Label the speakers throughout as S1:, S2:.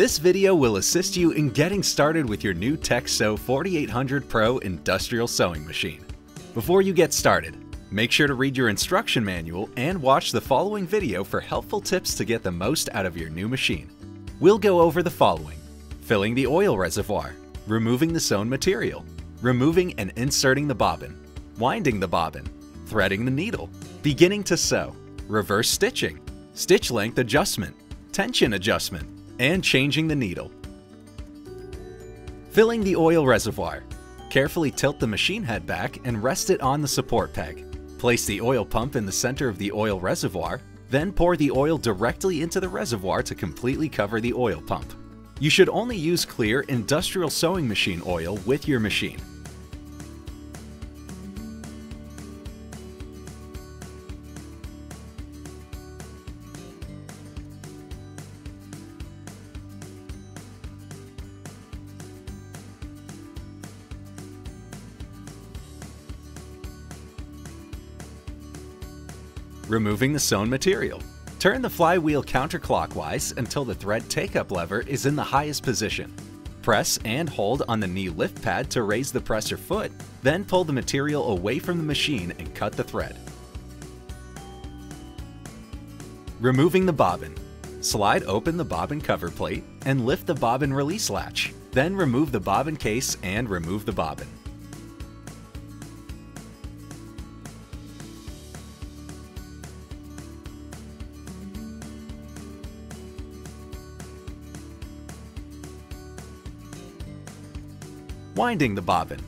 S1: This video will assist you in getting started with your new TechSew 4800 Pro industrial sewing machine. Before you get started, make sure to read your instruction manual and watch the following video for helpful tips to get the most out of your new machine. We'll go over the following. Filling the oil reservoir, removing the sewn material, removing and inserting the bobbin, winding the bobbin, threading the needle, beginning to sew, reverse stitching, stitch length adjustment, tension adjustment, and changing the needle. Filling the oil reservoir. Carefully tilt the machine head back and rest it on the support peg. Place the oil pump in the center of the oil reservoir, then pour the oil directly into the reservoir to completely cover the oil pump. You should only use clear industrial sewing machine oil with your machine. Removing the sewn material. Turn the flywheel counterclockwise until the thread take-up lever is in the highest position. Press and hold on the knee lift pad to raise the presser foot, then pull the material away from the machine and cut the thread. Removing the bobbin. Slide open the bobbin cover plate and lift the bobbin release latch. Then remove the bobbin case and remove the bobbin. Winding the bobbin.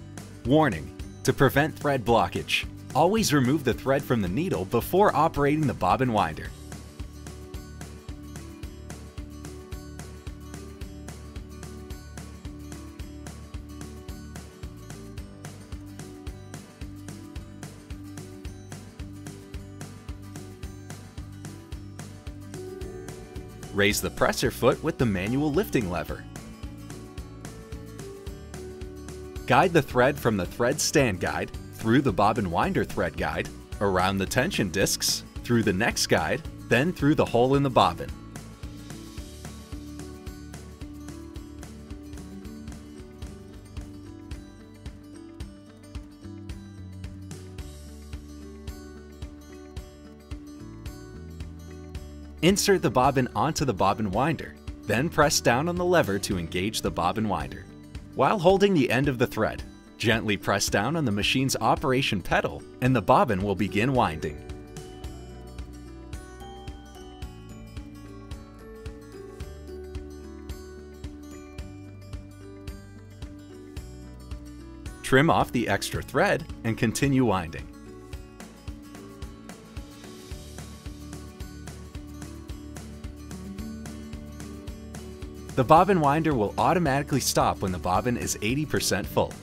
S1: Warning: To prevent thread blockage, always remove the thread from the needle before operating the bobbin winder. Raise the presser foot with the manual lifting lever. Guide the thread from the thread stand guide through the bobbin winder thread guide, around the tension discs, through the next guide, then through the hole in the bobbin. Insert the bobbin onto the bobbin winder, then press down on the lever to engage the bobbin winder. While holding the end of the thread, gently press down on the machine's operation pedal and the bobbin will begin winding. Trim off the extra thread and continue winding. The bobbin winder will automatically stop when the bobbin is 80% full.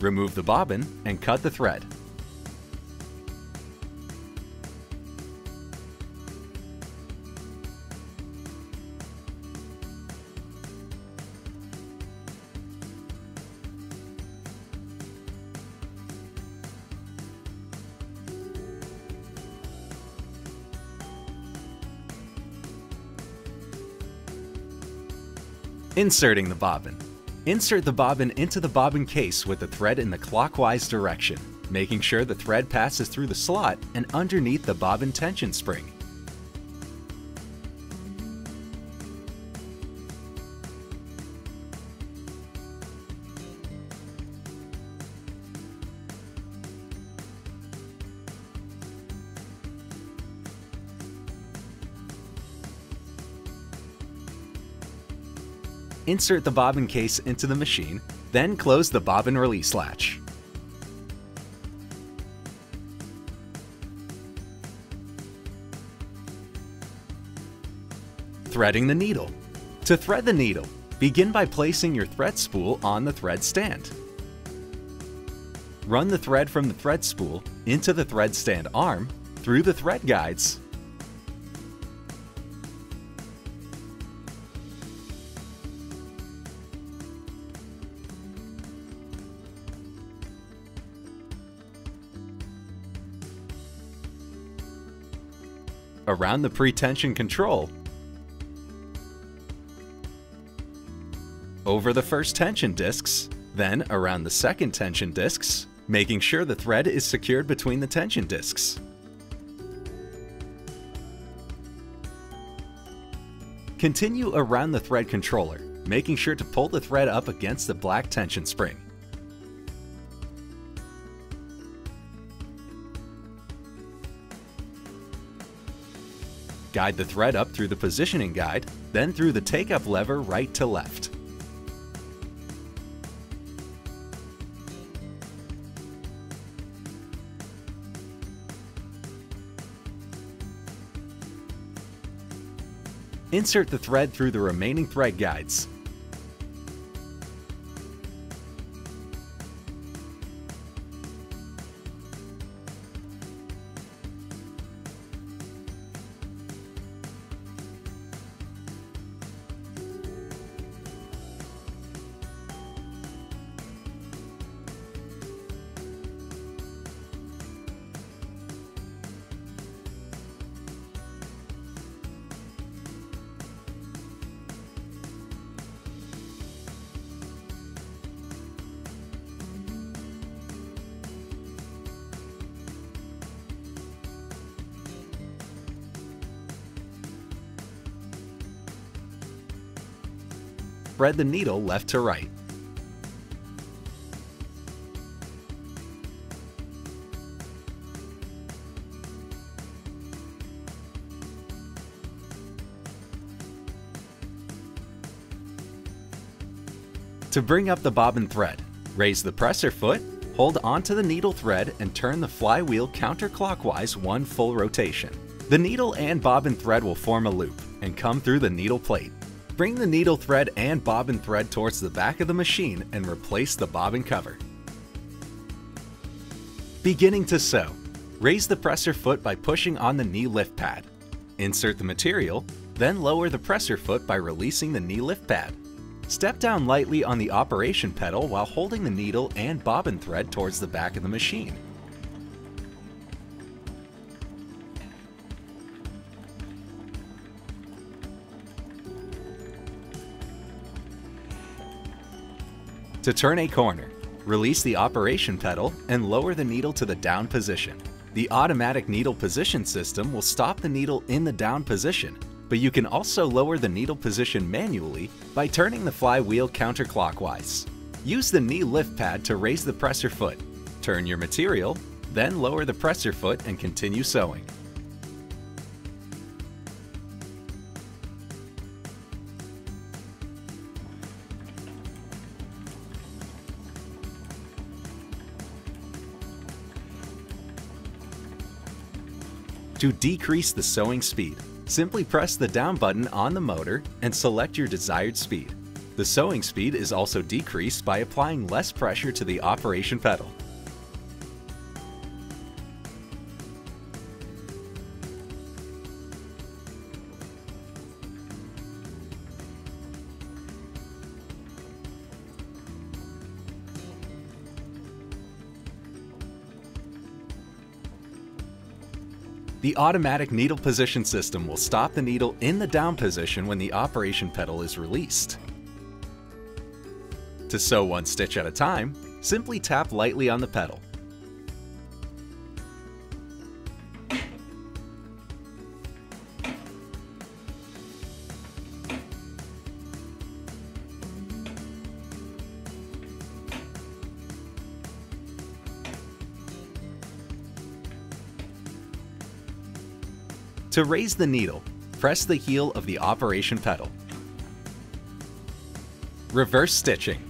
S1: Remove the bobbin and cut the thread. Inserting the bobbin. Insert the bobbin into the bobbin case with the thread in the clockwise direction, making sure the thread passes through the slot and underneath the bobbin tension spring. Insert the bobbin case into the machine, then close the bobbin release latch. Threading the needle. To thread the needle, begin by placing your thread spool on the thread stand. Run the thread from the thread spool into the thread stand arm, through the thread guides, around the pretension control, over the first tension discs, then around the second tension discs, making sure the thread is secured between the tension discs. Continue around the thread controller, making sure to pull the thread up against the black tension spring. Guide the thread up through the positioning guide, then through the take-up lever right to left. Insert the thread through the remaining thread guides. Thread the needle left to right. To bring up the bobbin thread, raise the presser foot, hold onto the needle thread and turn the flywheel counterclockwise one full rotation. The needle and bobbin thread will form a loop and come through the needle plate. Bring the needle thread and bobbin thread towards the back of the machine and replace the bobbin cover. Beginning to sew. Raise the presser foot by pushing on the knee lift pad. Insert the material, then lower the presser foot by releasing the knee lift pad. Step down lightly on the operation pedal while holding the needle and bobbin thread towards the back of the machine. To turn a corner, release the operation pedal and lower the needle to the down position. The automatic needle position system will stop the needle in the down position, but you can also lower the needle position manually by turning the flywheel counterclockwise. Use the knee lift pad to raise the presser foot. Turn your material, then lower the presser foot and continue sewing. To decrease the sewing speed, simply press the down button on the motor and select your desired speed. The sewing speed is also decreased by applying less pressure to the operation pedal. The automatic needle position system will stop the needle in the down position when the operation pedal is released. To sew one stitch at a time, simply tap lightly on the pedal. To raise the needle, press the heel of the operation pedal. Reverse stitching.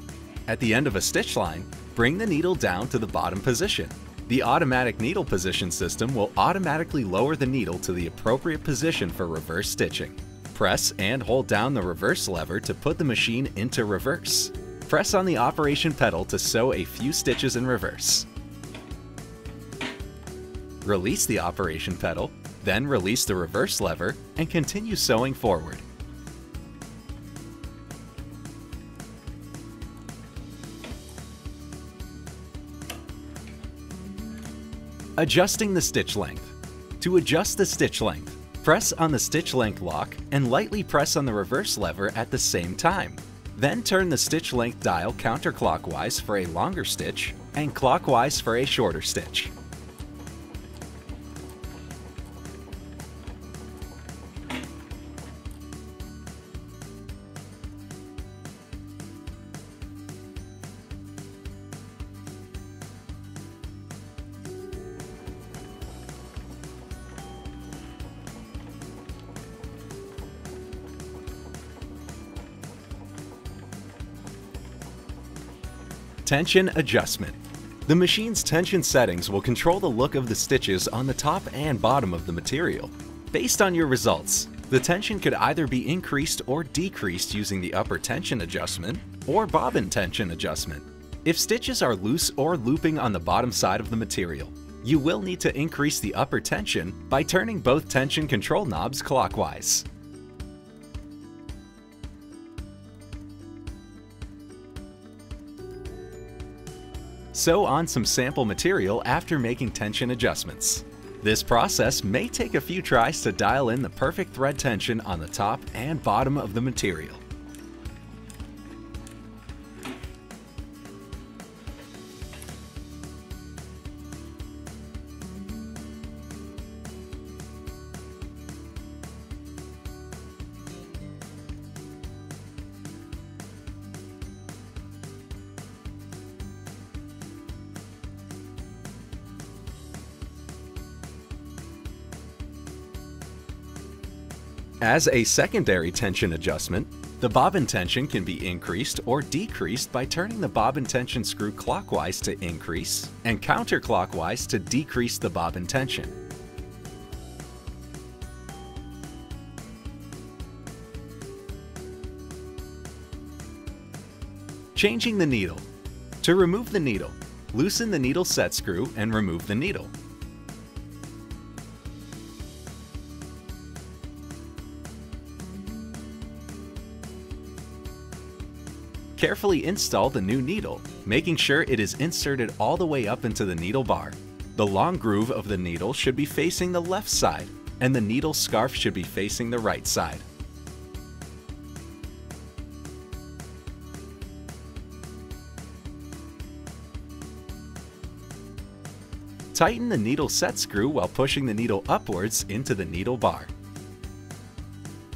S1: At the end of a stitch line, bring the needle down to the bottom position. The automatic needle position system will automatically lower the needle to the appropriate position for reverse stitching. Press and hold down the reverse lever to put the machine into reverse. Press on the operation pedal to sew a few stitches in reverse. Release the operation pedal then release the reverse lever and continue sewing forward. Adjusting the stitch length. To adjust the stitch length, Press on the stitch length lock and lightly press on the reverse lever at the same time. Then turn the stitch length dial counterclockwise for a longer stitch and clockwise for a shorter stitch. Tension Adjustment The machine's tension settings will control the look of the stitches on the top and bottom of the material. Based on your results, the tension could either be increased or decreased using the upper tension adjustment or bobbin tension adjustment. If stitches are loose or looping on the bottom side of the material, you will need to increase the upper tension by turning both tension control knobs clockwise. Sew on some sample material after making tension adjustments. This process may take a few tries to dial in the perfect thread tension on the top and bottom of the material. As a secondary tension adjustment, the bobbin tension can be increased or decreased by turning the bobbin tension screw clockwise to increase and counterclockwise to decrease the bobbin tension. Changing the needle. To remove the needle, loosen the needle set screw and remove the needle. Carefully install the new needle, making sure it is inserted all the way up into the needle bar. The long groove of the needle should be facing the left side, and the needle scarf should be facing the right side. Tighten the needle set screw while pushing the needle upwards into the needle bar.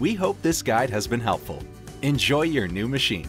S1: We hope this guide has been helpful. Enjoy your new machine.